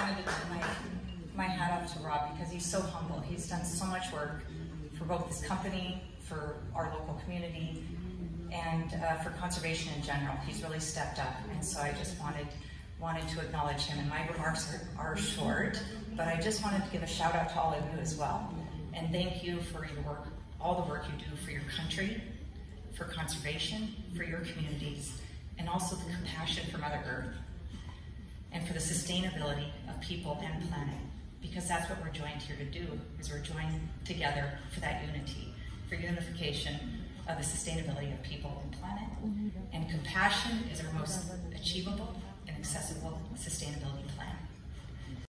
wanted to put my, my hat off to Rob because he's so humble. He's done so much work for both this company, for our local community, and uh, for conservation in general. He's really stepped up, and so I just wanted wanted to acknowledge him. And my remarks are, are short, but I just wanted to give a shout out to all of you as well, and thank you for your work, all the work you do for your country, for conservation, for your communities, and also the compassion for Mother Earth, for the sustainability of people and planet. Because that's what we're joined here to do, is we're joined together for that unity, for unification of the sustainability of people and planet. Mm-hmm. And compassion is our most achievable